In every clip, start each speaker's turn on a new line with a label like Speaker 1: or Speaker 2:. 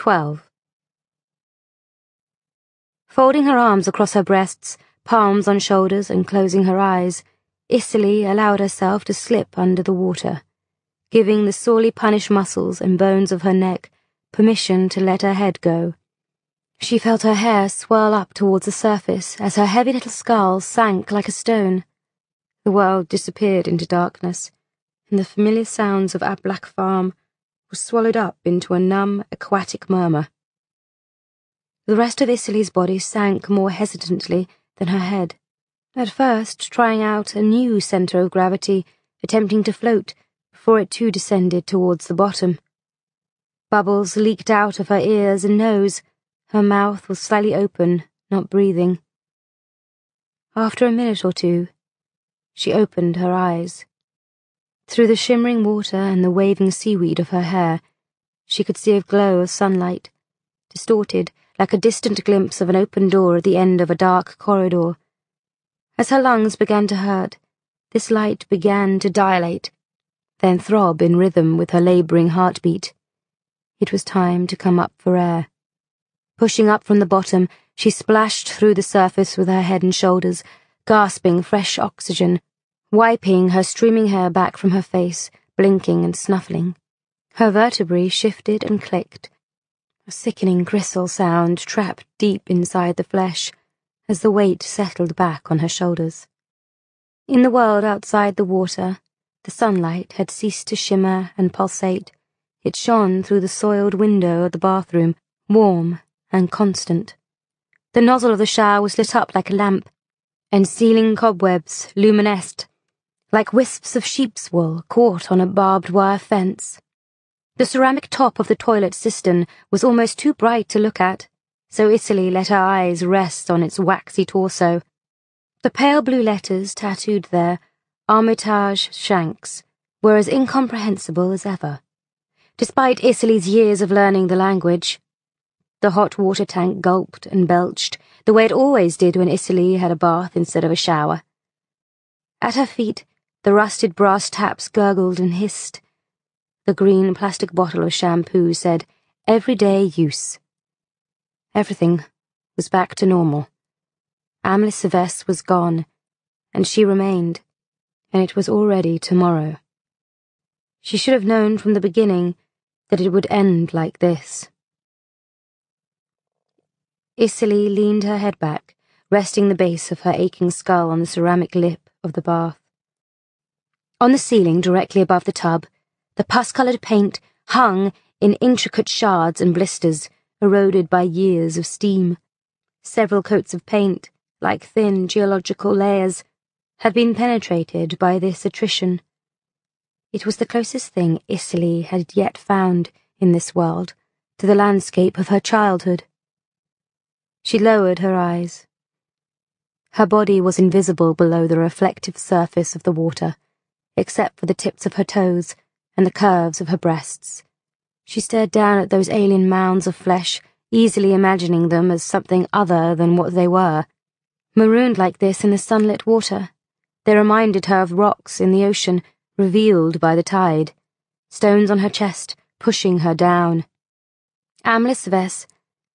Speaker 1: 12. Folding her arms across her breasts, palms on shoulders, and closing her eyes, Isserley allowed herself to slip under the water, giving the sorely punished muscles and bones of her neck permission to let her head go. She felt her hair swirl up towards the surface as her heavy little skull sank like a stone. The world disappeared into darkness, and the familiar sounds of Ablach Farm were swallowed up into a numb, aquatic murmur. The rest of Isserley's body sank more hesitantly than her head, at first trying out a new centre of gravity, attempting to float before it too descended towards the bottom. Bubbles leaked out of her ears and nose. Her mouth was slightly open, not breathing. After a minute or two, she opened her eyes. Through the shimmering water and the waving seaweed of her hair, she could see a glow of sunlight, distorted like a distant glimpse of an open door at the end of a dark corridor. As her lungs began to hurt, this light began to dilate, then throb in rhythm with her labouring heartbeat. It was time to come up for air. Pushing up from the bottom, she splashed through the surface with her head and shoulders, gasping fresh oxygen, wiping her streaming hair back from her face, blinking and snuffling. Her vertebrae shifted and clicked, a sickening gristle sound trapped deep inside the flesh as the weight settled back on her shoulders. In the world outside the water, the sunlight had ceased to shimmer and pulsate. It shone through the soiled window of the bathroom, warm and constant. The nozzle of the shower was lit up like a lamp, and ceiling cobwebs luminesced, like wisps of sheep's wool caught on a barbed wire fence. The ceramic top of the toilet cistern was almost too bright to look at, so Isserley let her eyes rest on its waxy torso. The pale blue letters tattooed there, Armitage Shanks, were as incomprehensible as ever. Despite Isserley's years of learning the language, the hot water tank gulped and belched, the way it always did when Isserley had a bath instead of a shower. At her feet, the rusted brass taps gurgled and hissed, the green plastic bottle of shampoo said, Everyday use. Everything was back to normal. Amlis Vess was gone, and she remained, and it was already tomorrow. She should have known from the beginning that it would end like this. Isserley leaned her head back, resting the base of her aching skull on the ceramic lip of the bath. On the ceiling, directly above the tub, the pus-coloured paint hung in intricate shards and blisters, eroded by years of steam. Several coats of paint, like thin geological layers, had been penetrated by this attrition. It was the closest thing Isserley had yet found in this world to the landscape of her childhood. She lowered her eyes. Her body was invisible below the reflective surface of the water, except for the tips of her toes and the curves of her breasts. She stared down at those alien mounds of flesh, easily imagining them as something other than what they were. Marooned like this in the sunlit water, they reminded her of rocks in the ocean, revealed by the tide, stones on her chest, pushing her down. Vess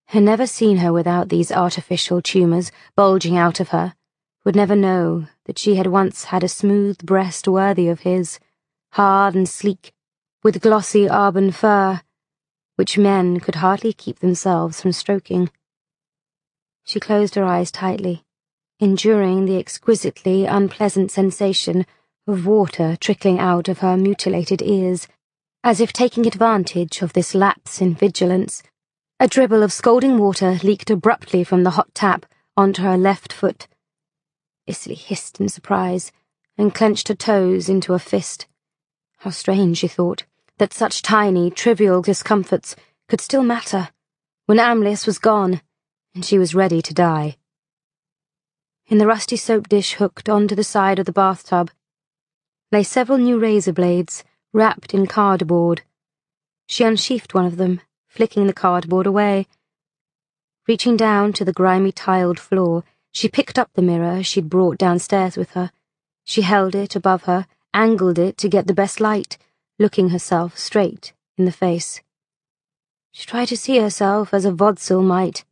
Speaker 1: had never seen her without these artificial tumours bulging out of her, would never know that she had once had a smooth breast worthy of his, hard and sleek, with glossy auburn fur, which men could hardly keep themselves from stroking. She closed her eyes tightly, enduring the exquisitely unpleasant sensation of water trickling out of her mutilated ears, as if taking advantage of this lapse in vigilance. A dribble of scalding water leaked abruptly from the hot tap onto her left foot. Isserley hissed in surprise and clenched her toes into a fist. How strange, she thought, that such tiny, trivial discomforts could still matter when Amlis was gone and she was ready to die. In the rusty soap dish hooked onto the side of the bathtub lay several new razor blades wrapped in cardboard. She unsheathed one of them, flicking the cardboard away. Reaching down to the grimy tiled floor, she picked up the mirror she'd brought downstairs with her. She held it above her angled it to get the best light, looking herself straight in the face. She tried to see herself as a Vodsel might.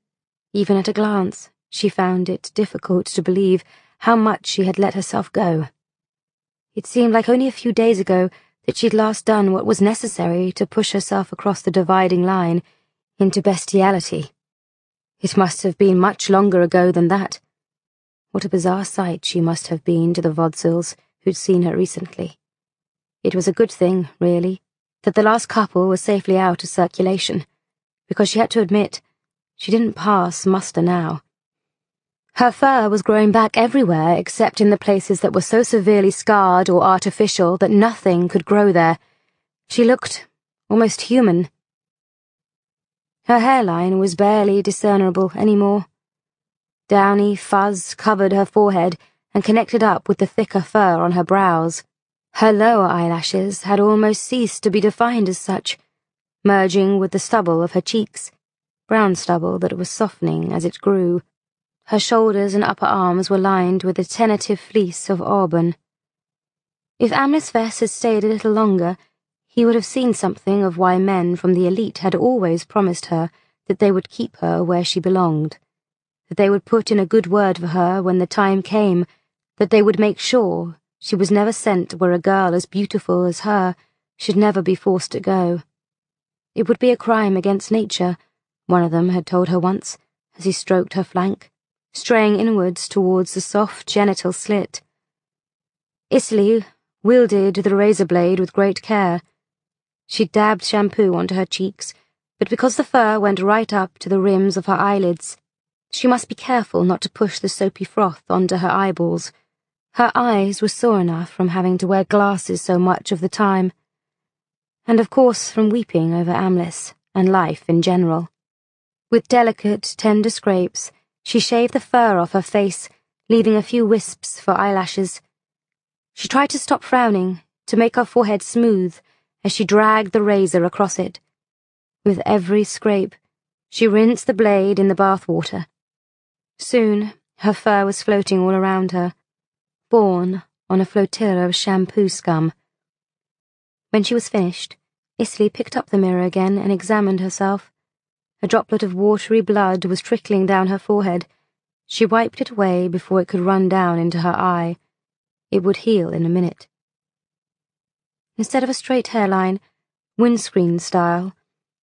Speaker 1: Even at a glance, she found it difficult to believe how much she had let herself go. It seemed like only a few days ago that she'd last done what was necessary to push herself across the dividing line into bestiality. It must have been much longer ago than that. What a bizarre sight she must have been to the Vodsels who'd seen her recently. It was a good thing, really, that the last couple was safely out of circulation because she had to admit she didn't pass muster now. Her fur was growing back everywhere except in the places that were so severely scarred or artificial that nothing could grow there. She looked almost human. Her hairline was barely discernible anymore. Downy fuzz covered her forehead and connected up with the thicker fur on her brows. Her lower eyelashes had almost ceased to be defined as such merging with the stubble of her cheeks, brown stubble that was softening as it grew. Her shoulders and upper arms were lined with a tentative fleece of auburn. If Amlis Vess had stayed a little longer, he would have seen something of why men from the elite had always promised her that they would keep her where she belonged, that they would put in a good word for her when the time came, that they would make sure she was never sent where a girl as beautiful as her should never be forced to go. It would be a crime against nature, one of them had told her once, as he stroked her flank, straying inwards towards the soft genital slit. Isserley wielded the razor blade with great care. She dabbed shampoo onto her cheeks, but because the fur went right up to the rims of her eyelids, she must be careful not to push the soapy froth onto her eyeballs. Her eyes were sore enough from having to wear glasses so much of the time and of course from weeping over Amlis and life in general. With delicate, tender scrapes, she shaved the fur off her face, leaving a few wisps for eyelashes. She tried to stop frowning, to make her forehead smooth, as she dragged the razor across it. With every scrape, she rinsed the blade in the bath water. Soon, her fur was floating all around her, borne on a flotilla of shampoo scum. When she was finished, Isserley picked up the mirror again and examined herself. A droplet of watery blood was trickling down her forehead. She wiped it away before it could run down into her eye. It would heal in a minute. Instead of a straight hairline, windscreen style,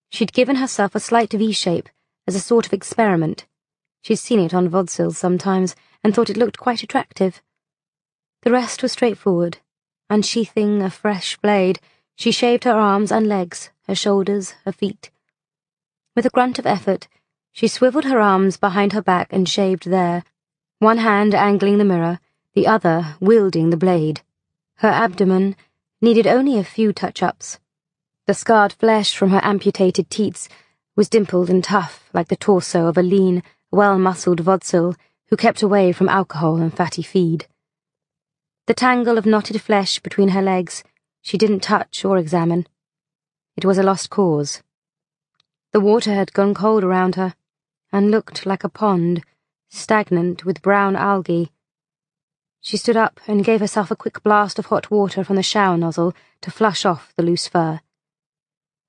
Speaker 1: she'd given herself a slight V shape as a sort of experiment. She'd seen it on Vodsels sometimes and thought it looked quite attractive. The rest was straightforward, unsheathing a fresh blade she shaved her arms and legs, her shoulders, her feet. With a grunt of effort, she swiveled her arms behind her back and shaved there, one hand angling the mirror, the other wielding the blade. Her abdomen needed only a few touch-ups. The scarred flesh from her amputated teats was dimpled and tough like the torso of a lean, well-muscled Vodsel who kept away from alcohol and fatty feed. The tangle of knotted flesh between her legs she didn't touch or examine. It was a lost cause. The water had gone cold around her, and looked like a pond, stagnant with brown algae. She stood up and gave herself a quick blast of hot water from the shower nozzle to flush off the loose fur.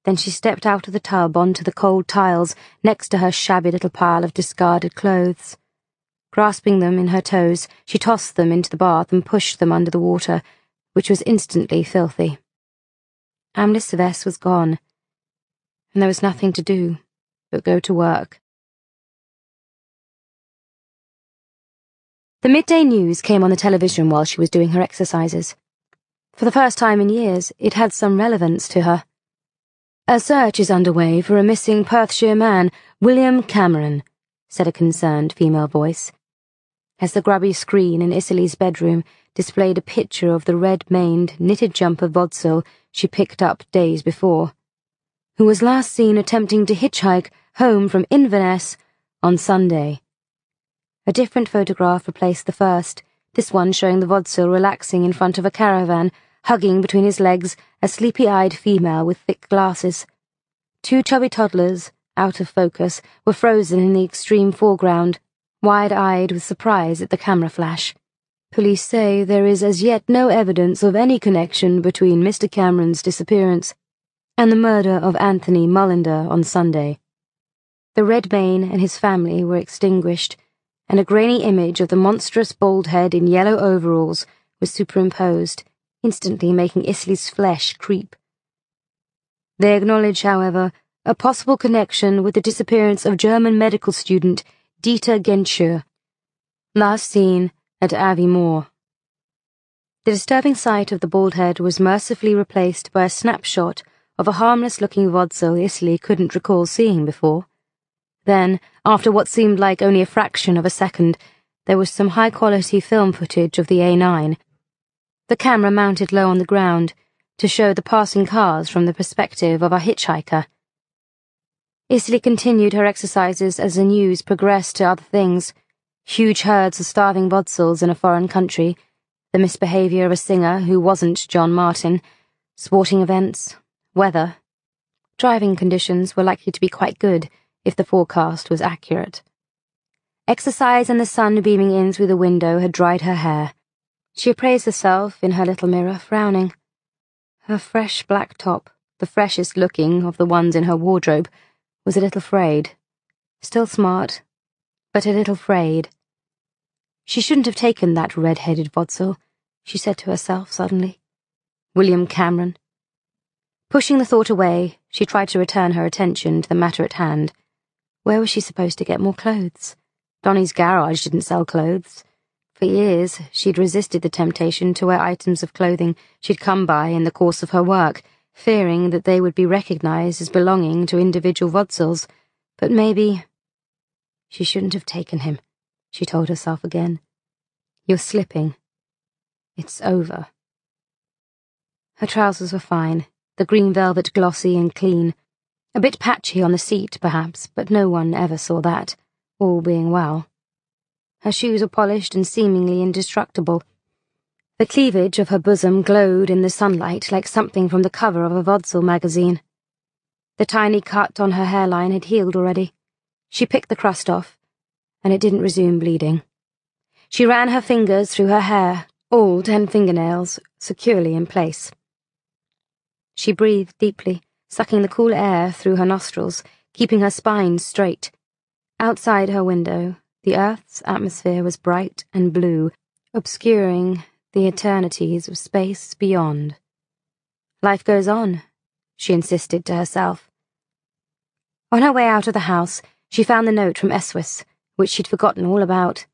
Speaker 1: Then she stepped out of the tub onto the cold tiles next to her shabby little pile of discarded clothes. Grasping them in her toes, she tossed them into the bath and pushed them under the water which was instantly filthy. Amlis Vess was gone, and there was nothing to do but go to work. The midday news came on the television while she was doing her exercises. For the first time in years, it had some relevance to her. A search is underway for a missing Perthshire man, William Cameron, said a concerned female voice. As the grubby screen in Isserley's bedroom displayed a picture of the red-maned, knitted jumper Vodsel she picked up days before, who was last seen attempting to hitchhike home from Inverness on Sunday. A different photograph replaced the first, this one showing the Vodsel relaxing in front of a caravan, hugging between his legs a sleepy-eyed female with thick glasses. Two chubby toddlers, out of focus, were frozen in the extreme foreground, wide-eyed with surprise at the camera flash. Police say there is as yet no evidence of any connection between Mr. Cameron's disappearance and the murder of Anthony Mullender on Sunday. The red mane and his family were extinguished, and a grainy image of the monstrous bald head in yellow overalls was superimposed, instantly making Isserley's flesh creep. They acknowledge, however, a possible connection with the disappearance of German medical student Dieter Genscher, last seen at Abbey Moor. The disturbing sight of the bald head was mercifully replaced by a snapshot of a harmless-looking Vodsel Isserley couldn't recall seeing before. Then, after what seemed like only a fraction of a second, there was some high-quality film footage of the A9. The camera mounted low on the ground to show the passing cars from the perspective of a hitchhiker. Isserley continued her exercises as the news progressed to other things. Huge herds of starving Vodsels in a foreign country, the misbehaviour of a singer who wasn't John Martin, sporting events, weather. Driving conditions were likely to be quite good if the forecast was accurate. Exercise and the sun beaming in through the window had dried her hair. She appraised herself in her little mirror, frowning. Her fresh black top, the freshest looking of the ones in her wardrobe, was a little frayed. Still smart, but a little frayed. She shouldn't have taken that red-headed Vodsel, she said to herself suddenly. William Cameron. Pushing the thought away, she tried to return her attention to the matter at hand. Where was she supposed to get more clothes? Donny's garage didn't sell clothes. For years, she'd resisted the temptation to wear items of clothing she'd come by in the course of her work, fearing that they would be recognized as belonging to individual Vodsels. But maybe... She shouldn't have taken him, she told herself again. You're slipping. It's over. Her trousers were fine, the green velvet glossy and clean, a bit patchy on the seat, perhaps, but no one ever saw that, all being well. Her shoes were polished and seemingly indestructible. The cleavage of her bosom glowed in the sunlight like something from the cover of a Vodsel magazine. The tiny cut on her hairline had healed already. She picked the crust off, and it didn't resume bleeding. She ran her fingers through her hair, all ten fingernails, securely in place. She breathed deeply sucking the cool air through her nostrils, keeping her spine straight. Outside her window, the Earth's atmosphere was bright and blue, obscuring the eternities of space beyond. Life goes on, she insisted to herself. On her way out of the house, she found the note from Esswis, which she'd forgotten all about.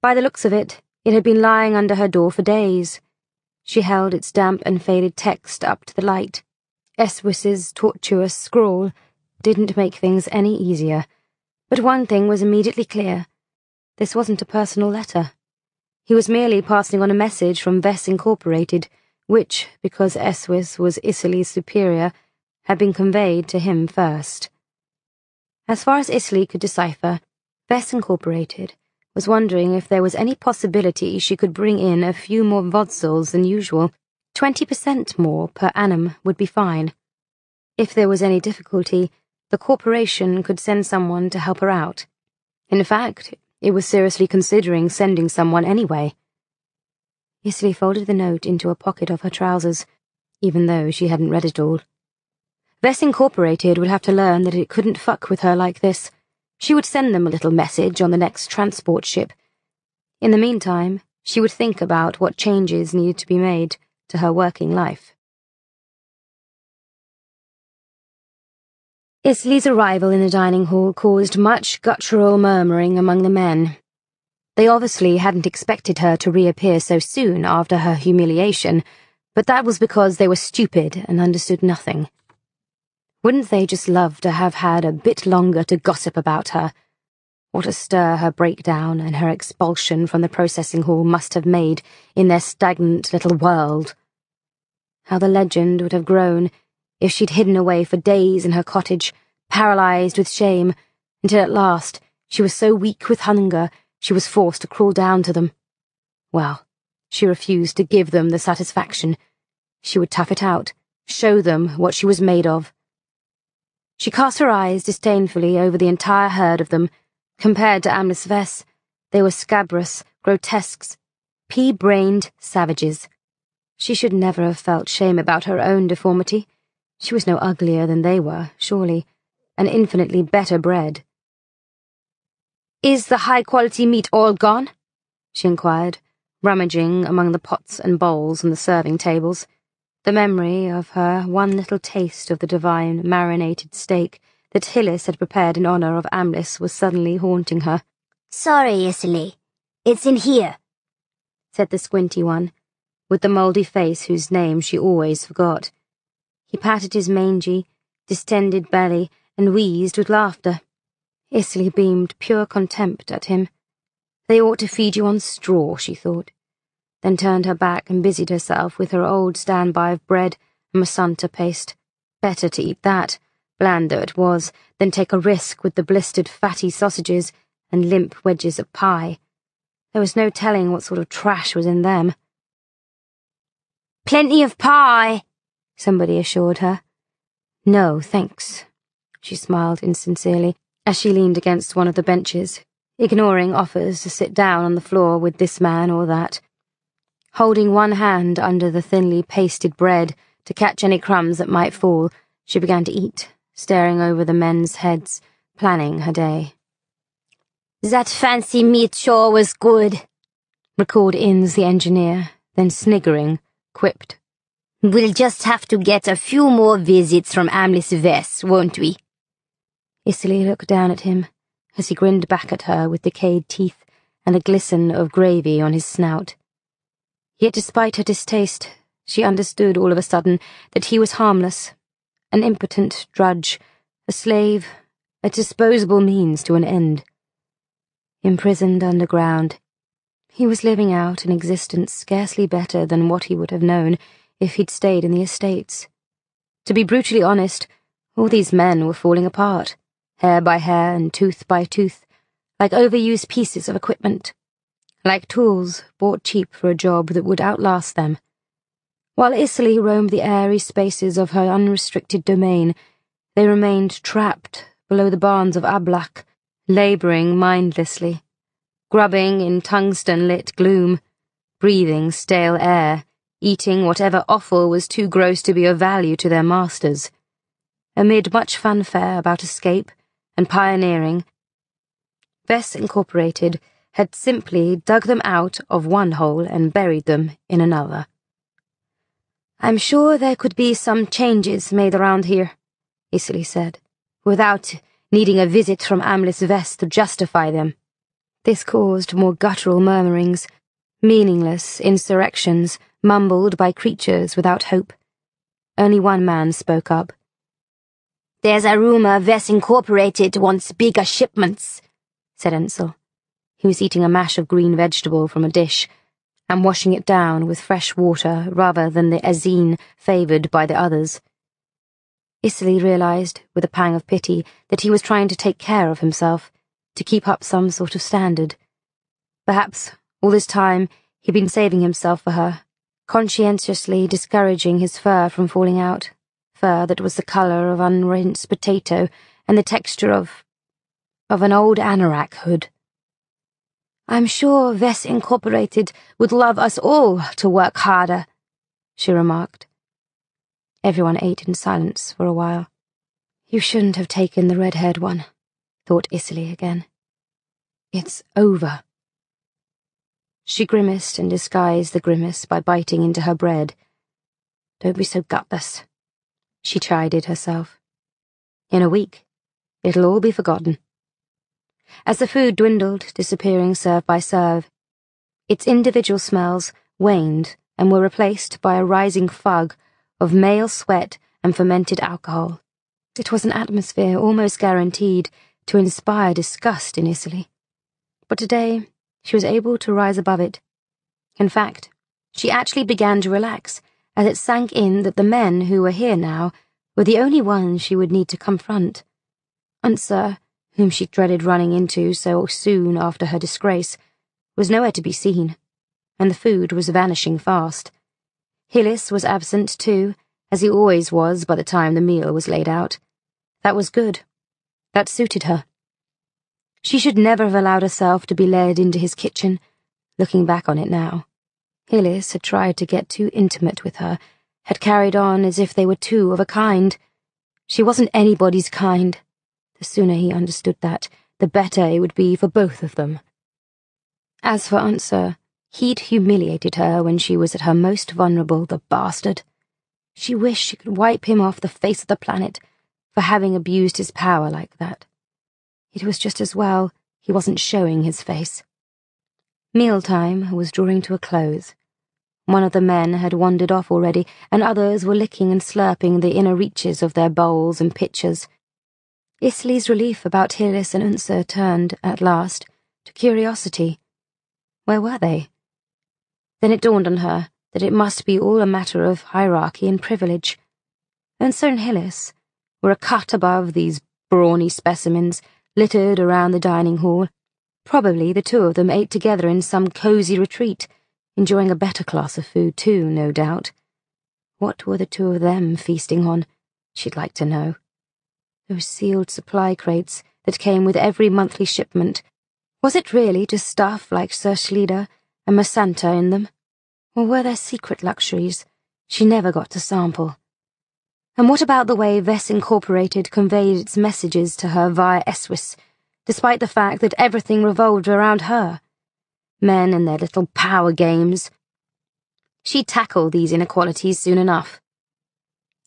Speaker 1: By the looks of it, it had been lying under her door for days. She held its damp and faded text up to the light. Esswis's tortuous scrawl didn't make things any easier, but one thing was immediately clear. This wasn't a personal letter. He was merely passing on a message from Vess Incorporated, which, because Esswis was Isserley's superior, had been conveyed to him first. As far as Isserley could decipher, Vess Incorporated was wondering if there was any possibility she could bring in a few more Vodsels than usual Twenty percent more per annum would be fine. If there was any difficulty, the corporation could send someone to help her out. In fact, it was seriously considering sending someone anyway. Isserley folded the note into a pocket of her trousers, even though she hadn't read it all. Vess Incorporated would have to learn that it couldn't fuck with her like this. She would send them a little message on the next transport ship. In the meantime, she would think about what changes needed to be made to her working life. Isserley's arrival in the dining hall caused much guttural murmuring among the men. They obviously hadn't expected her to reappear so soon after her humiliation, but that was because they were stupid and understood nothing. Wouldn't they just love to have had a bit longer to gossip about her? What a stir her breakdown and her expulsion from the processing hall must have made in their stagnant little world. How the legend would have grown if she'd hidden away for days in her cottage, paralyzed with shame, until at last she was so weak with hunger she was forced to crawl down to them. Well, she refused to give them the satisfaction. She would tough it out, show them what she was made of. She cast her eyes disdainfully over the entire herd of them. Compared to Amlis Vess, they were scabrous, grotesques, pea-brained savages. She should never have felt shame about her own deformity. She was no uglier than they were, surely, and infinitely better bred. Is the high-quality meat all gone? she inquired, rummaging among the pots and bowls on the serving tables. The memory of her one little taste of the divine marinated steak that Hillis had prepared in honour of Amlis was suddenly haunting her.
Speaker 2: Sorry, Isserley. It's in here, said the squinty one,
Speaker 1: with the mouldy face whose name she always forgot. He patted his mangy, distended belly and wheezed with laughter. Isserley beamed pure contempt at him. They ought to feed you on straw, she thought, then turned her back and busied herself with her old standby of bread and masanta paste. Better to eat that, bland though it was, than take a risk with the blistered fatty sausages and limp wedges of pie. There was no telling what sort of trash was in them.
Speaker 2: Plenty of pie,
Speaker 1: somebody assured her. No, thanks, she smiled insincerely as she leaned against one of the benches, ignoring offers to sit down on the floor with this man or that. Holding one hand under the thinly pasted bread to catch any crumbs that might fall, she began to eat, staring over the men's heads, planning her day.
Speaker 2: That fancy meat sure was good,
Speaker 1: recalled Innes the engineer, then sniggering, quipped.
Speaker 2: We'll just have to get a few more visits from Amlis Vess, won't we?
Speaker 1: Isserley looked down at him as he grinned back at her with decayed teeth and a glisten of gravy on his snout. Yet despite her distaste, she understood all of a sudden that he was harmless, an impotent drudge, a slave, a disposable means to an end. Imprisoned underground, he was living out an existence scarcely better than what he would have known if he'd stayed in the estates. To be brutally honest, all these men were falling apart hair by hair and tooth by tooth, like overused pieces of equipment, like tools bought cheap for a job that would outlast them. While Isserley roamed the airy spaces of her unrestricted domain, they remained trapped below the barns of Ablach, labouring mindlessly, grubbing in tungsten-lit gloom, breathing stale air, eating whatever offal was too gross to be of value to their masters. Amid much fanfare about escape, and pioneering, Vess Incorporated had simply dug them out of one hole and buried them in another. I'm sure there could be some changes made around here, Isserley said, without needing a visit from Amlis Vess to justify them. This caused more guttural murmurings, meaningless insurrections mumbled by creatures without hope. Only one man spoke up.
Speaker 2: There's a rumor Vess Incorporated wants bigger shipments, said Ensel.
Speaker 1: He was eating a mash of green vegetable from a dish and washing it down with fresh water rather than the azine favoured by the others. Isserley realised, with a pang of pity, that he was trying to take care of himself, to keep up some sort of standard. Perhaps, all this time, he'd been saving himself for her, conscientiously discouraging his fur from falling out fur that was the colour of unrinsed potato and the texture of... of an old anorak hood. I'm sure Vess Incorporated would love us all to work harder, she remarked. Everyone ate in silence for a while. You shouldn't have taken the red-haired one, thought Isserley again. It's over. She grimaced and disguised the grimace by biting into her bread. Don't be so gutless. She chided herself. In a week, it'll all be forgotten. As the food dwindled, disappearing serve by serve, its individual smells waned and were replaced by a rising fog of male sweat and fermented alcohol. It was an atmosphere almost guaranteed to inspire disgust in Isserley. But today, she was able to rise above it. In fact, she actually began to relax as it sank in that the men who were here now were the only ones she would need to confront. Unser, whom she dreaded running into so soon after her disgrace, was nowhere to be seen, and the food was vanishing fast. Hillis was absent too, as he always was by the time the meal was laid out. That was good. That suited her. She should never have allowed herself to be led into his kitchen, looking back on it now. Hillis had tried to get too intimate with her, had carried on as if they were two of a kind. She wasn't anybody's kind. The sooner he understood that, the better it would be for both of them. As for Unser, he'd humiliated her when she was at her most vulnerable, the bastard. She wished she could wipe him off the face of the planet for having abused his power like that. It was just as well he wasn't showing his face. Mealtime was drawing to a close. One of the men had wandered off already, and others were licking and slurping the inner reaches of their bowls and pitchers. Isserley's relief about Hillis and Unser turned, at last, to curiosity. Where were they? Then it dawned on her that it must be all a matter of hierarchy and privilege. Unser and Hillis were a cut above these brawny specimens littered around the dining hall. Probably the two of them ate together in some cosy retreat enjoying a better class of food too, no doubt. What were the two of them feasting on? She'd like to know. Those sealed supply crates that came with every monthly shipment. Was it really just stuff like Sir Schlieder and Masanta in them? Or were there secret luxuries she never got to sample? And what about the way Vess Incorporated conveyed its messages to her via Esswis, despite the fact that everything revolved around her? men and their little power games. She'd tackle these inequalities soon enough.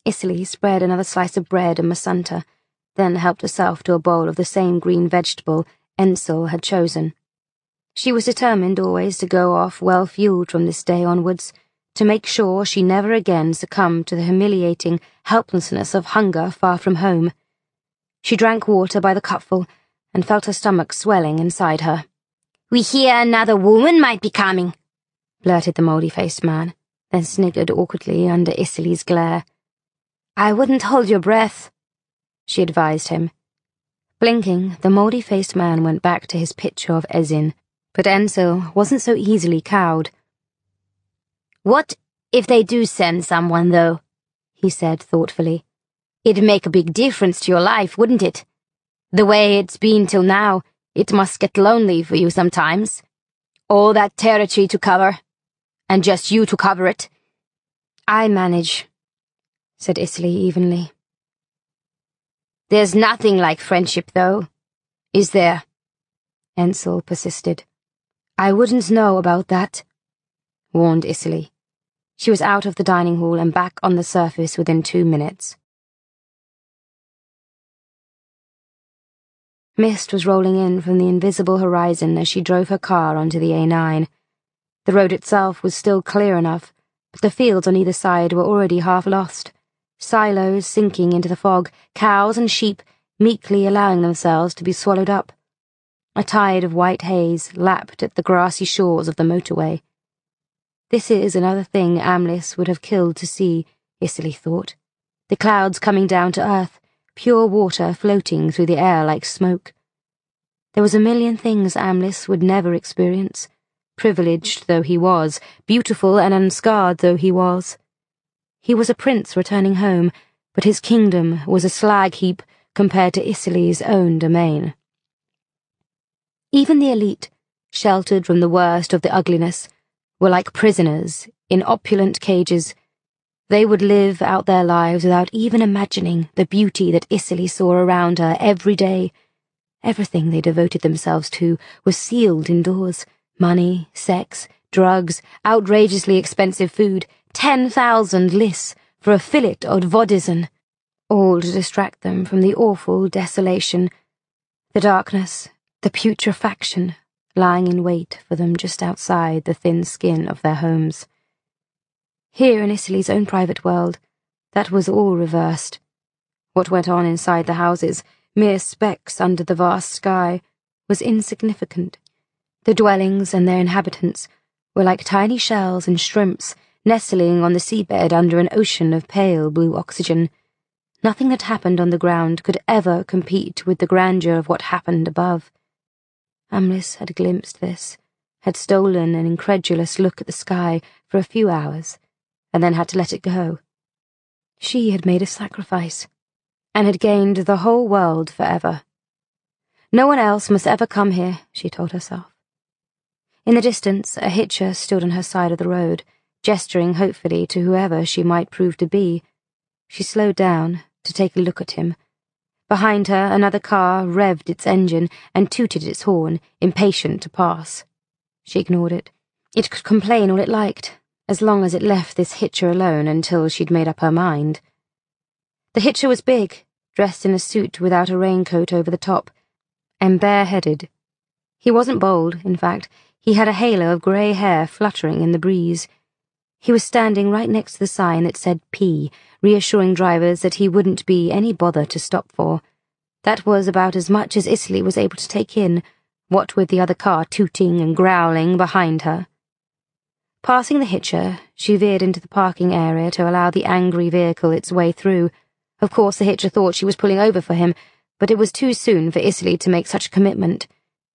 Speaker 1: Isserley spread another slice of bread and masanta, then helped herself to a bowl of the same green vegetable Ensel had chosen. She was determined always to go off well fueled from this day onwards, to make sure she never again succumbed to the humiliating helplessness of hunger far from home. She drank water by the cupful and felt her stomach swelling inside her.
Speaker 2: We hear another woman might be coming,
Speaker 1: blurted the mouldy-faced man, then sniggered awkwardly under Isserley's glare.
Speaker 2: I wouldn't hold your breath,
Speaker 1: she advised him. Blinking, the mouldy-faced man went back to his picture of Ezin, but Ensel wasn't so easily cowed.
Speaker 2: What if they do send someone, though? he said thoughtfully. It'd make a big difference to your life, wouldn't it? The way it's been till now, it must get lonely for you sometimes. All that territory to cover, and just you to cover it.
Speaker 1: I manage, said Isserley evenly.
Speaker 2: There's nothing like friendship, though, is there?
Speaker 1: Ensel persisted. I wouldn't know about that, warned Isserley. She was out of the dining hall and back on the surface within two minutes. Mist was rolling in from the invisible horizon as she drove her car onto the A9. The road itself was still clear enough, but the fields on either side were already half lost. Silos sinking into the fog, cows and sheep meekly allowing themselves to be swallowed up. A tide of white haze lapped at the grassy shores of the motorway. This is another thing Amlis would have killed to see, Isserley thought. The clouds coming down to earth, pure water floating through the air like smoke. There was a million things Amlis would never experience, privileged though he was, beautiful and unscarred though he was. He was a prince returning home, but his kingdom was a slag heap compared to Isserley's own domain. Even the elite, sheltered from the worst of the ugliness, were like prisoners in opulent cages they would live out their lives without even imagining the beauty that Isserley saw around her every day. Everything they devoted themselves to was sealed indoors. Money, sex, drugs, outrageously expensive food, ten thousand liss for a fillet of vodison, all to distract them from the awful desolation, the darkness, the putrefaction lying in wait for them just outside the thin skin of their homes. Here in Isserley's own private world, that was all reversed. What went on inside the houses, mere specks under the vast sky, was insignificant. The dwellings and their inhabitants were like tiny shells and shrimps nestling on the seabed under an ocean of pale blue oxygen. Nothing that happened on the ground could ever compete with the grandeur of what happened above. Amlis had glimpsed this, had stolen an incredulous look at the sky for a few hours and then had to let it go. She had made a sacrifice, and had gained the whole world forever. No one else must ever come here, she told herself. In the distance, a hitcher stood on her side of the road, gesturing hopefully to whoever she might prove to be. She slowed down to take a look at him. Behind her, another car revved its engine and tooted its horn, impatient to pass. She ignored it. It could complain all it liked, as long as it left this hitcher alone until she'd made up her mind. The hitcher was big, dressed in a suit without a raincoat over the top, and bareheaded. He wasn't bald, in fact. He had a halo of grey hair fluttering in the breeze. He was standing right next to the sign that said P, reassuring drivers that he wouldn't be any bother to stop for. That was about as much as Isserley was able to take in, what with the other car tooting and growling behind her. Passing the hitcher, she veered into the parking area to allow the angry vehicle its way through. Of course, the hitcher thought she was pulling over for him, but it was too soon for Isserley to make such a commitment.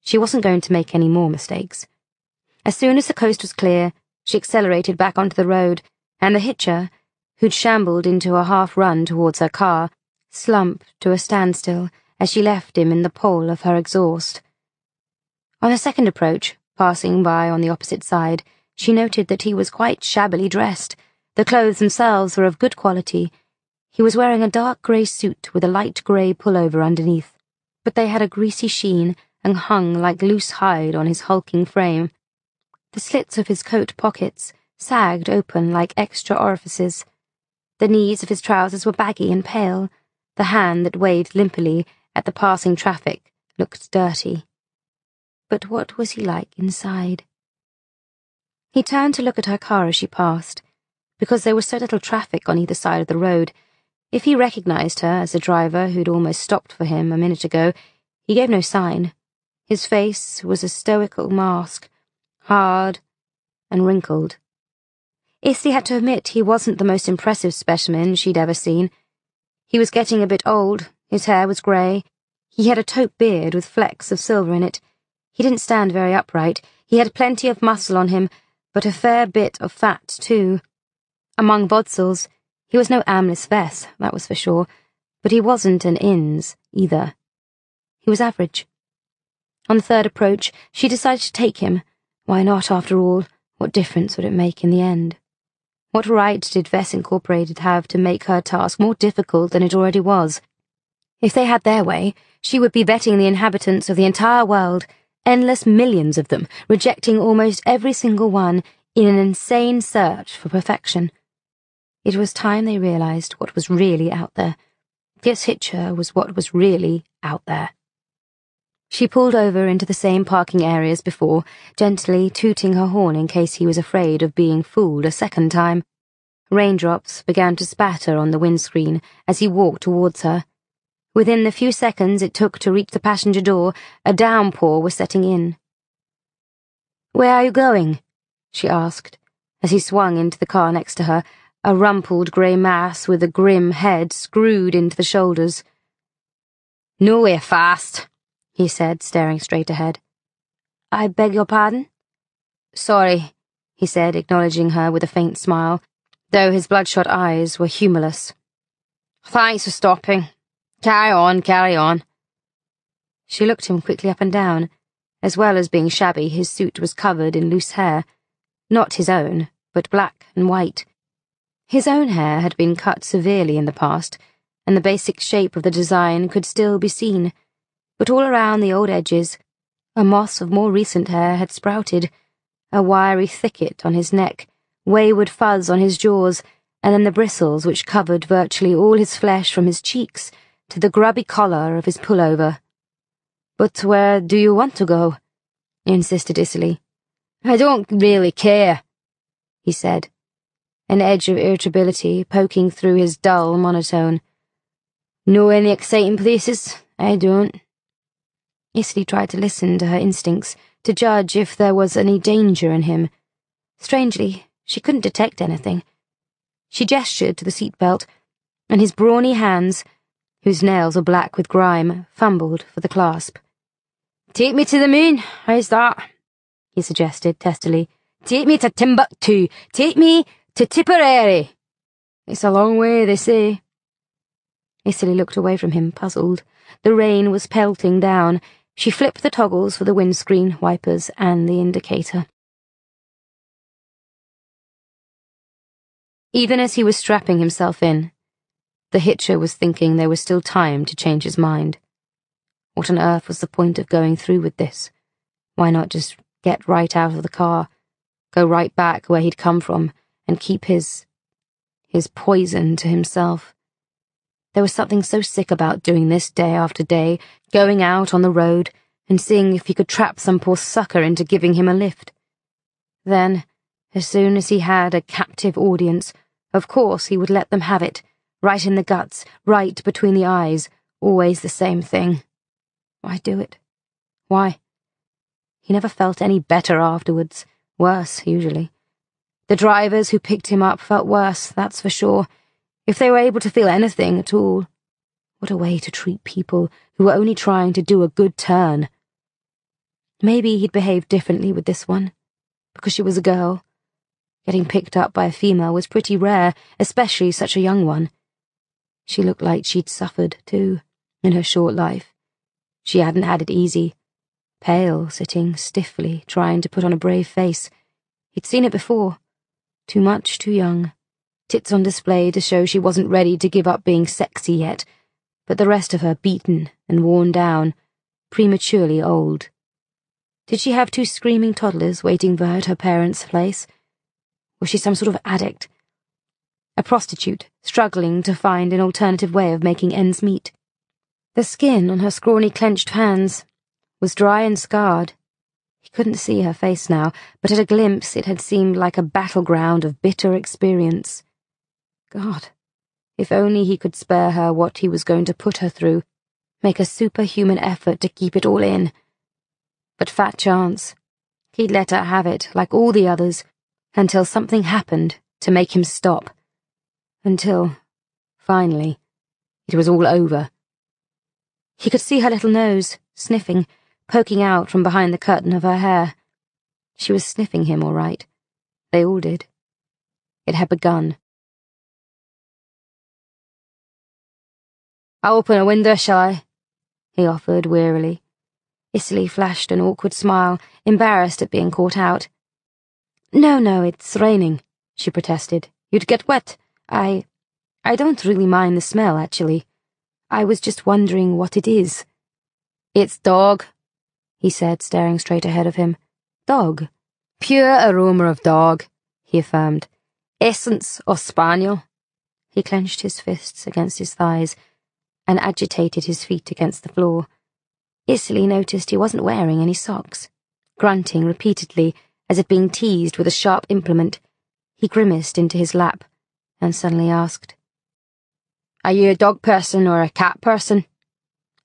Speaker 1: She wasn't going to make any more mistakes. As soon as the coast was clear, she accelerated back onto the road, and the hitcher, who'd shambled into a half run towards her car, slumped to a standstill as she left him in the pole of her exhaust. On a second approach, passing by on the opposite side, she noted that he was quite shabbily dressed. The clothes themselves were of good quality. He was wearing a dark grey suit with a light grey pullover underneath, but they had a greasy sheen and hung like loose hide on his hulking frame. The slits of his coat pockets sagged open like extra orifices. The knees of his trousers were baggy and pale. The hand that waved limply at the passing traffic looked dirty. But what was he like inside? He turned to look at her car as she passed. Because there was so little traffic on either side of the road, if he recognized her as the driver who'd almost stopped for him a minute ago, he gave no sign. His face was a stoical mask hard and wrinkled. Isserley had to admit he wasn't the most impressive specimen she'd ever seen. He was getting a bit old, his hair was grey, he had a taupe beard with flecks of silver in it. He didn't stand very upright, he had plenty of muscle on him, but a fair bit of fat, too. Among Vodsels, he was no Amlis Vess, that was for sure, but he wasn't an Inns, either. He was average. On the third approach, she decided to take him, why not, after all? What difference would it make in the end? What right did Vess Incorporated have to make her task more difficult than it already was? If they had their way, she would be betting the inhabitants of the entire world, endless millions of them, rejecting almost every single one in an insane search for perfection. It was time they realized what was really out there. This hitcher was what was really out there. She pulled over into the same parking area as before, gently tooting her horn in case he was afraid of being fooled a second time. Raindrops began to spatter on the windscreen as he walked towards her. Within the few seconds it took to reach the passenger door, a downpour was setting in. Where are you going? she asked, as he swung into the car next to her, a rumpled grey mass with a grim head screwed into the shoulders. Nowhere fast, he said, staring straight ahead. I beg your pardon? Sorry, he said, acknowledging her with a faint smile, though his bloodshot eyes were humorless. Thanks for stopping. Carry on, carry on. She looked him quickly up and down. As well as being shabby, his suit was covered in loose hair. Not his own, but black and white. His own hair had been cut severely in the past, and the basic shape of the design could still be seen but all around the old edges, a moss of more recent hair had sprouted, a wiry thicket on his neck, wayward fuzz on his jaws, and then the bristles which covered virtually all his flesh from his cheeks to the grubby collar of his pullover. But where do you want to go? insisted Isserley. I don't really care, he said, an edge of irritability poking through his dull monotone. Know any exciting places? I don't. Isserley tried to listen to her instincts, to judge if there was any danger in him. Strangely, she couldn't detect anything. She gestured to the seat belt, and his brawny hands, whose nails were black with grime, fumbled for the clasp. Take me to the moon, how's that? he suggested testily. Take me to Timbuktu. Take me to Tipperary. It's a long way, they say. Isserley looked away from him, puzzled. The rain was pelting down, she flipped the toggles for the windscreen wipers and the indicator. Even as he was strapping himself in, the hitcher was thinking there was still time to change his mind. What on earth was the point of going through with this? Why not just get right out of the car, go right back where he'd come from, and keep his. his poison to himself? There was something so sick about doing this day after day, going out on the road and seeing if he could trap some poor sucker into giving him a lift. Then, as soon as he had a captive audience, of course he would let them have it, right in the guts, right between the eyes, always the same thing. Why do it? Why? He never felt any better afterwards, worse, usually. The drivers who picked him up felt worse, that's for sure, if they were able to feel anything at all. What a way to treat people who were only trying to do a good turn. Maybe he'd behave differently with this one, because she was a girl. Getting picked up by a female was pretty rare, especially such a young one. She looked like she'd suffered, too, in her short life. She hadn't had it easy. Pale, sitting stiffly, trying to put on a brave face. He'd seen it before. Too much, too young tits on display to show she wasn't ready to give up being sexy yet, but the rest of her beaten and worn down, prematurely old. Did she have two screaming toddlers waiting for her at her parents' place? Was she some sort of addict? A prostitute, struggling to find an alternative way of making ends meet? The skin on her scrawny clenched hands was dry and scarred. He couldn't see her face now, but at a glimpse it had seemed like a battleground of bitter experience. God, if only he could spare her what he was going to put her through, make a superhuman effort to keep it all in. But fat chance. He'd let her have it, like all the others, until something happened to make him stop. Until, finally, it was all over. He could see her little nose, sniffing, poking out from behind the curtain of her hair. She was sniffing him, all right. They all did. It had begun.
Speaker 2: I'll open a window, shall I? he offered wearily. Isserley flashed an awkward smile, embarrassed at being caught out.
Speaker 1: No, no, it's raining, she protested.
Speaker 2: You'd get wet. I...
Speaker 1: I don't really mind the smell, actually. I was just wondering what it is.
Speaker 2: It's dog,
Speaker 1: he said, staring straight ahead of him. Dog?
Speaker 2: Pure aroma of dog, he affirmed. Essence of spaniel.
Speaker 1: He clenched his fists against his thighs and agitated his feet against the floor. Isserley noticed he wasn't wearing any socks. Grunting repeatedly, as if being teased with a sharp implement, he grimaced into his lap and suddenly asked,
Speaker 2: Are you a dog person or a cat person?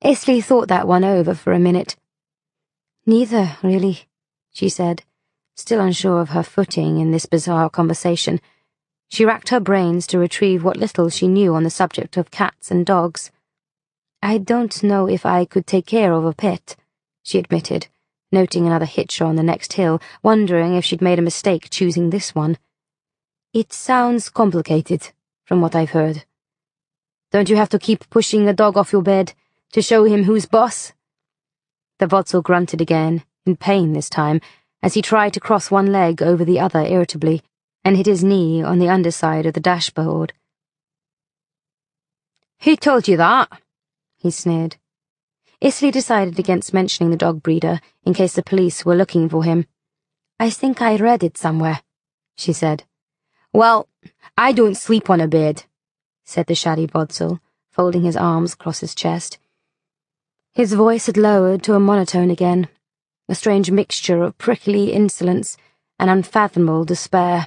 Speaker 1: Isserley thought that one over for a minute.
Speaker 2: Neither, really, she said, still unsure of her footing in this bizarre conversation. She racked her brains to retrieve what little she knew on the subject of cats and dogs.
Speaker 1: I don't know if I could take care of a pet, she admitted, noting another hitcher on the next hill, wondering if she'd made a mistake choosing this one. It sounds complicated, from what I've heard.
Speaker 2: Don't you have to keep pushing a dog off your bed to show him who's boss?
Speaker 1: The Vodsel grunted again, in pain this time, as he tried to cross one leg over the other irritably, and hit his knee on the underside of the dashboard.
Speaker 2: Who told you that?
Speaker 1: He sneered. Isserley decided against mentioning the dog breeder in case the police were looking for him.
Speaker 2: I think I read it somewhere, she said. Well, I don't sleep on a bed, said the shabby Vodsel, folding his arms across his chest.
Speaker 1: His voice had lowered to a monotone again, a strange mixture of prickly insolence and unfathomable despair.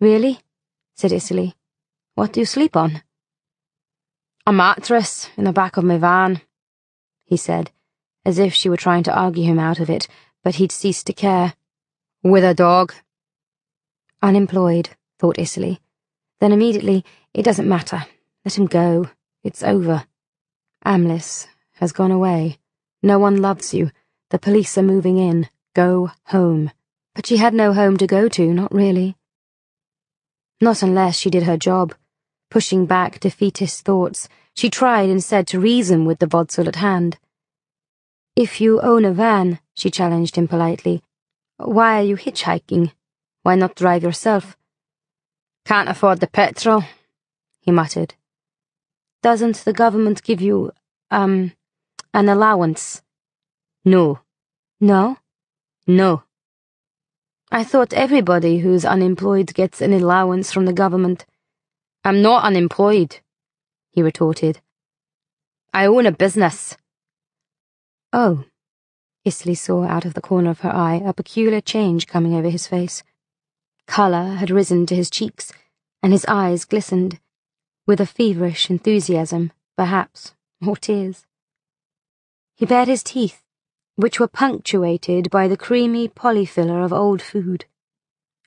Speaker 2: Really?
Speaker 1: said Isserley. What do you sleep on?
Speaker 2: A mattress in the back of my van,
Speaker 1: he said, as if she were trying to argue him out of it, but he'd ceased to care.
Speaker 2: With a dog.
Speaker 1: Unemployed, thought Isserley. Then immediately, it doesn't matter. Let him go. It's over. Amlis has gone away. No one loves you. The police are moving in. Go home. But she had no home to go to, not really. Not unless she did her job Pushing back defeatist thoughts, she tried instead to reason with the Vodsel at hand. If you own a van, she challenged him politely, why are you hitchhiking? Why not drive yourself?
Speaker 2: Can't afford the petrol, he muttered.
Speaker 1: Doesn't the government give you, um, an allowance?
Speaker 2: No.
Speaker 1: No?
Speaker 2: No.
Speaker 1: I thought everybody who's unemployed gets an allowance from the government.
Speaker 2: I'm not unemployed, he retorted. I own a business.
Speaker 1: Oh. Isserley saw out of the corner of her eye a peculiar change coming over his face. Colour had risen to his cheeks, and his eyes glistened, with a feverish enthusiasm, perhaps, or tears. He bared his teeth, which were punctuated by the creamy polyfiller of old food.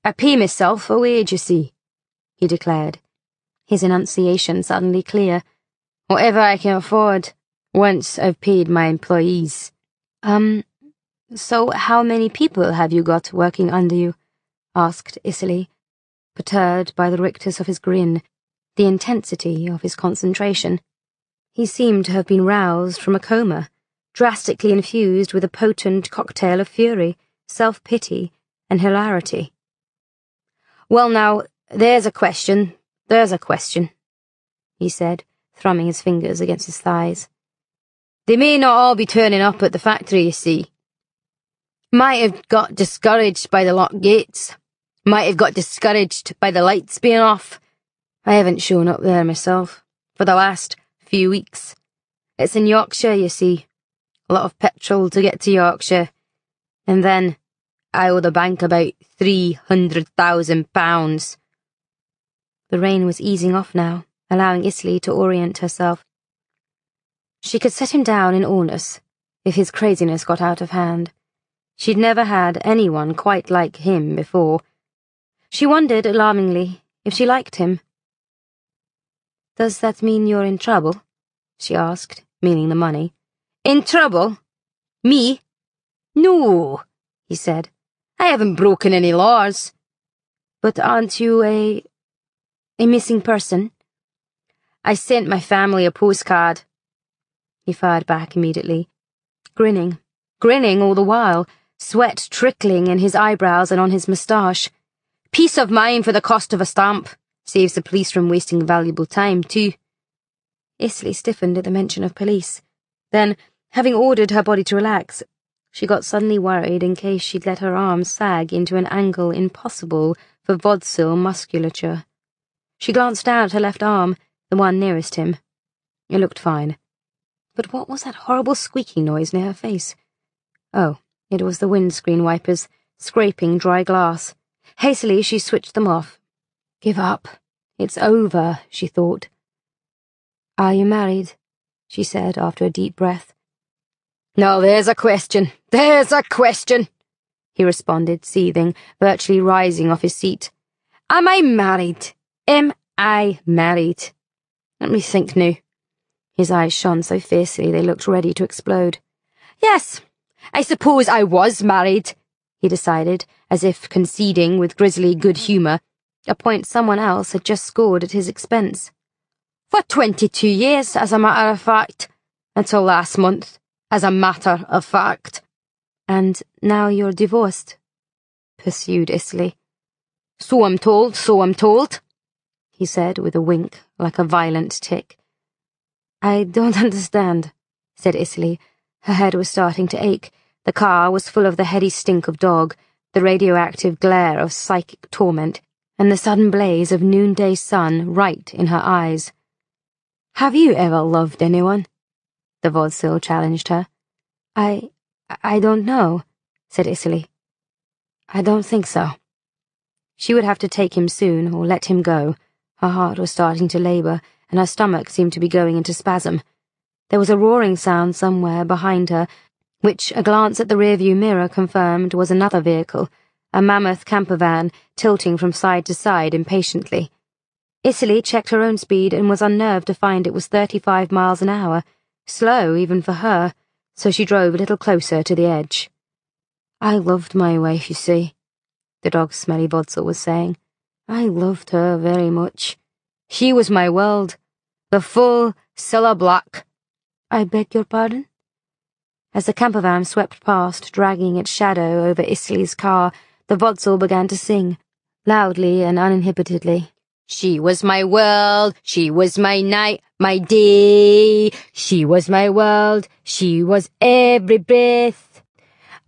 Speaker 2: I pay myself a wage, you see, he declared, his enunciation suddenly clear. Whatever I can afford, once I've paid my employees.
Speaker 1: Um, so how many people have you got working under you? asked Isserley, perturbed by the rictus of his grin, the intensity of his concentration. He seemed to have been roused from a coma, drastically infused with a potent cocktail of fury, self-pity, and hilarity.
Speaker 2: Well now, there's a question, there's a question, he said, thrumming his fingers against his thighs. They may not all be turning up at the factory, you see. Might have got discouraged by the locked gates. Might have got discouraged by the lights being off. I haven't shown up there myself for the last few weeks. It's in Yorkshire, you see. A lot of petrol to get to Yorkshire. And then I owe the bank about three hundred thousand pounds.
Speaker 1: The rain was easing off now, allowing Isserley to orient herself. She could set him down in Alness if his craziness got out of hand. She'd never had anyone quite like him before. She wondered, alarmingly, if she liked him. Does that mean you're in trouble? she asked, meaning the money.
Speaker 2: In trouble? Me? No, he said. I haven't broken any laws.
Speaker 1: But aren't you a... a missing person?
Speaker 2: I sent my family a postcard.
Speaker 1: He fired back immediately, grinning, grinning all the while, sweat trickling in his eyebrows and on his moustache.
Speaker 2: Peace of mind for the cost of a stamp. Saves the police from wasting valuable time, too.
Speaker 1: Isserley stiffened at the mention of police. Then, having ordered her body to relax, she got suddenly worried in case she'd let her arms sag into an angle impossible for vodsel musculature. She glanced down at her left arm, the one nearest him. It looked fine. But what was that horrible squeaking noise near her face? Oh, it was the windscreen wipers, scraping dry glass. Hastily, she switched them off. Give up. It's over, she thought. Are you married? she said after a deep breath.
Speaker 2: No, there's a question. There's a question, he responded, seething, virtually rising off his seat. Am I married? Am I married? Let me think now.
Speaker 1: His eyes shone so fiercely they looked ready to explode.
Speaker 2: Yes, I suppose I was married, he decided, as if conceding with grisly good humour a point someone else had just scored at his expense. For twenty-two years, as a matter of fact, until last month, as a matter of fact.
Speaker 1: And now you're divorced, pursued Isserley.
Speaker 2: So I'm told, so I'm told, he said with a wink like a violent tick.
Speaker 1: I don't understand, said Isserley. Her head was starting to ache. The car was full of the heady stink of dog, the radioactive glare of psychic torment, and the sudden blaze of noonday sun right in her eyes. Have you ever loved anyone? The Vodsel challenged her. I... I don't know, said Isserley. I don't think so. She would have to take him soon, or let him go. Her heart was starting to labour, and her stomach seemed to be going into spasm. There was a roaring sound somewhere behind her, which a glance at the rearview mirror confirmed was another vehicle, a mammoth camper van tilting from side to side impatiently. Isserley checked her own speed and was unnerved to find it was 35 miles an hour, slow even for her, so she drove a little closer to the edge. I loved my wife, you see, the dog's smelly Vodsel was saying. I loved her very much. She was my world, the full Cilla Black. I beg your pardon? As the camper van swept past, dragging its shadow over Isserley's car, the Vodsel began to sing, loudly and uninhibitedly,
Speaker 2: She was my world, she was my night, my day. She was my world, she was every breath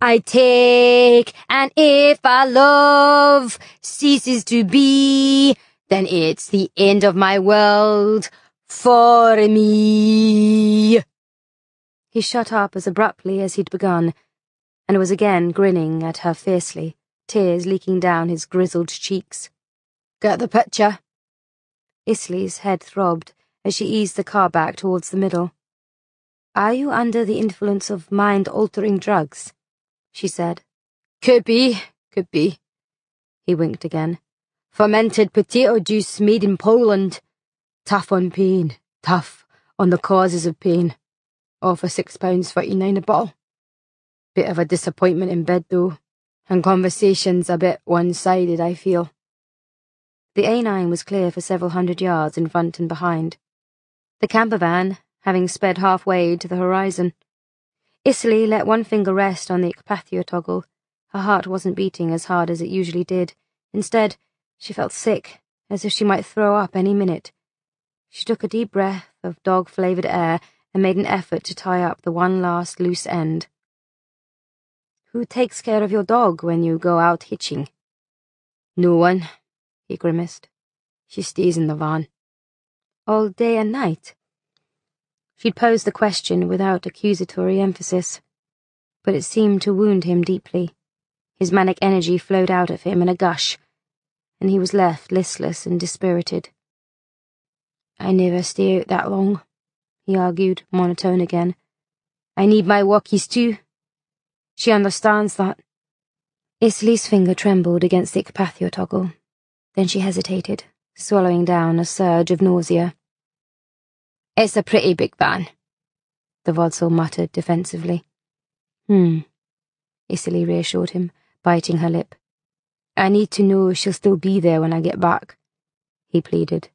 Speaker 2: I take. And if our love ceases to be, then it's the end of my world for me.
Speaker 1: He shut up as abruptly as he'd begun, and was again grinning at her fiercely, tears leaking down his grizzled cheeks.
Speaker 2: Get the picture?
Speaker 1: Isserley's head throbbed as she eased the car back towards the middle. Are you under the influence of mind-altering drugs? She said.
Speaker 2: Could be, could be. He winked again. Fermented potato juice made in Poland. Tough on pain, tough on the causes of pain. All for six pounds forty-nine a bottle. Bit of a disappointment in bed, though, and conversations a bit one-sided, I feel.
Speaker 1: The A9 was clear for several hundred yards in front and behind. The campervan, having sped halfway to the horizon. Isserley let one finger rest on the icpathua toggle. Her heart wasn't beating as hard as it usually did. Instead, she felt sick, as if she might throw up any minute. She took a deep breath of dog-flavoured air and made an effort to tie up the one last loose end. Who takes care of your dog when you go out hitching?
Speaker 2: No one, he grimaced. She stays in the van.
Speaker 1: All day and night? She'd posed the question without accusatory emphasis, but it seemed to wound him deeply. His manic energy flowed out of him in a gush, and he was left listless and dispirited.
Speaker 2: I never stay out that long, he argued, monotone again. I need my walkies too. She understands that.
Speaker 1: Isserley's finger trembled against the icpathua toggle. Then she hesitated, swallowing down a surge of nausea.
Speaker 2: It's a pretty big van,
Speaker 1: the Vodsel muttered defensively. Hmm, Isserley reassured him, biting her lip.
Speaker 2: I need to know she'll still be there when I get back, he pleaded.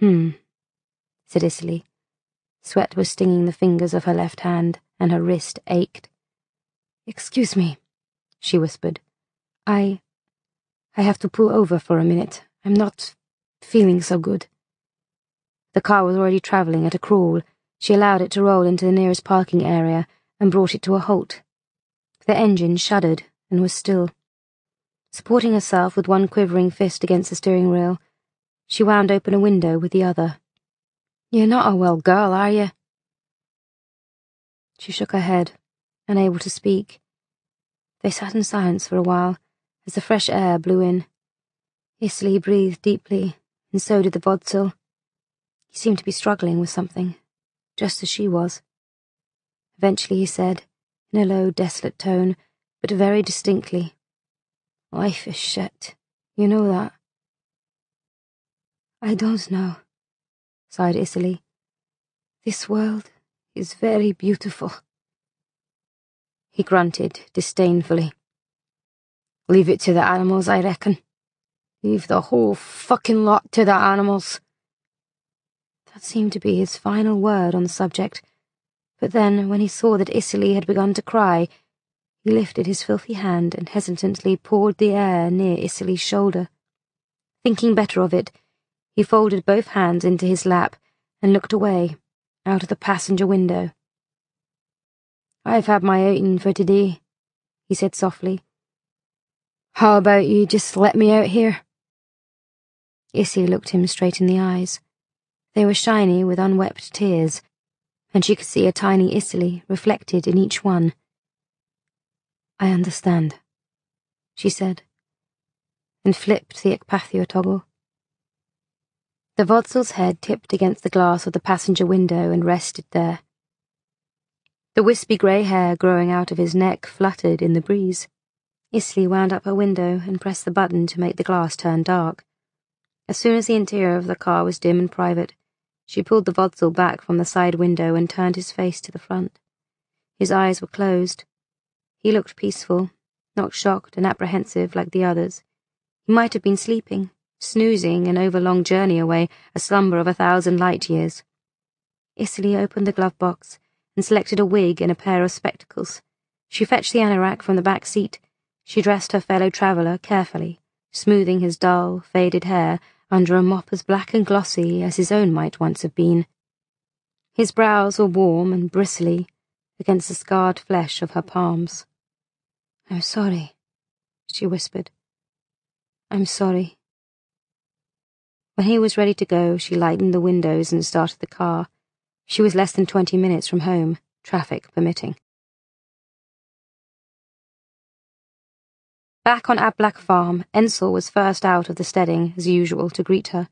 Speaker 1: Hmm, said Isserley. Sweat was stinging the fingers of her left hand, and her wrist ached. Excuse me, she whispered. I I have to pull over for a minute. I'm not feeling so good. The car was already travelling at a crawl. She allowed it to roll into the nearest parking area and brought it to a halt. The engine shuddered and was still. Supporting herself with one quivering fist against the steering wheel, she wound open a window with the other.
Speaker 2: You're not a well girl, are you?
Speaker 1: She shook her head, unable to speak. They sat in silence for a while as the fresh air blew in. Isserley breathed deeply, and so did the Vodsel. He seemed to be struggling with something, just as she was. Eventually he said, in a low, desolate tone, but very distinctly, Life is shit. You know that. I don't know, sighed Isserley. This world is very beautiful. He grunted disdainfully.
Speaker 2: Leave it to the animals, I reckon. Leave the whole fucking lot to the animals.
Speaker 1: That seemed to be his final word on the subject, but then, when he saw that Isserley had begun to cry, he lifted his filthy hand and hesitantly poured the air near Isserley's shoulder. Thinking better of it, he folded both hands into his lap and looked away, out of the passenger window.
Speaker 2: I've had my outing for today, he said softly. How about you just let me out here?
Speaker 1: Isserley looked him straight in the eyes. They were shiny with unwept tears, and she could see a tiny Isserley reflected in each one. I understand, she said, and flipped the icpathua toggle. The Vodsel's head tipped against the glass of the passenger window and rested there. The wispy grey hair growing out of his neck fluttered in the breeze. Isserley wound up her window and pressed the button to make the glass turn dark. As soon as the interior of the car was dim and private, she pulled the Vodsel back from the side window and turned his face to the front. His eyes were closed. He looked peaceful, not shocked and apprehensive like the others. He might have been sleeping, snoozing an overlong journey away, a slumber of a thousand light years. Isserley opened the glove box and selected a wig and a pair of spectacles. She fetched the anorak from the back seat she dressed her fellow traveller carefully, smoothing his dull, faded hair under a mop as black and glossy as his own might once have been. His brows were warm and bristly against the scarred flesh of her palms. I'm sorry, she whispered. I'm sorry. When he was ready to go, she lightened the windows and started the car. She was less than twenty minutes from home, traffic permitting. Back on Ablach Farm, Ensel was first out of the steading, as usual, to greet her.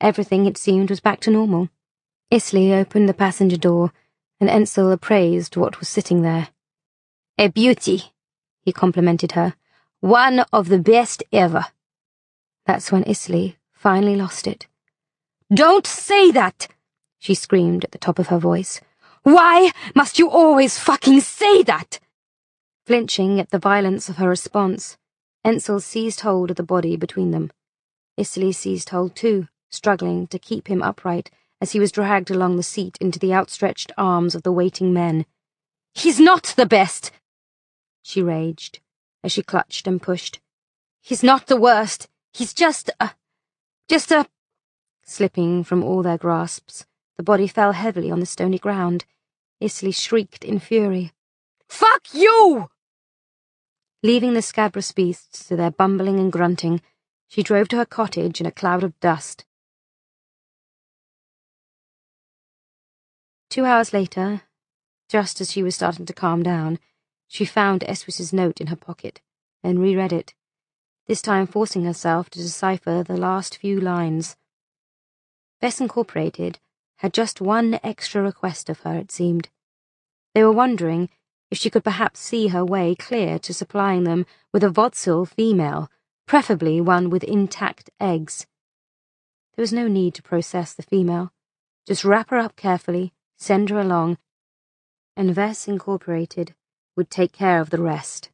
Speaker 1: Everything, it seemed, was back to normal. Isserley opened the passenger door, and Ensel appraised what was sitting there.
Speaker 2: A beauty, he complimented her. One of the best ever.
Speaker 1: That's when Isserley finally lost it.
Speaker 2: Don't say that! she screamed at the top of her voice. Why must you always fucking say that?
Speaker 1: Flinching at the violence of her response, Ensel seized hold of the body between them. Isserley seized hold too, struggling to keep him upright as he was dragged along the seat into the outstretched arms of the waiting men.
Speaker 2: He's not the best!
Speaker 1: She raged as she clutched and pushed.
Speaker 2: He's not the worst. He's just a... just a...
Speaker 1: Slipping from all their grasps, the body fell heavily on the stony ground. Isserley shrieked in fury.
Speaker 2: Fuck you!
Speaker 1: Leaving the scabrous beasts to their bumbling and grunting, she drove to her cottage in a cloud of dust. Two hours later, just as she was starting to calm down, she found Esswis's note in her pocket and reread it, this time forcing herself to decipher the last few lines. Vess Incorporated had just one extra request of her, it seemed. They were wondering if she could perhaps see her way clear to supplying them with a Vodsel female, preferably one with intact eggs. There was no need to process the female. Just wrap her up carefully, send her along, and Vess Incorporated would take care of the rest.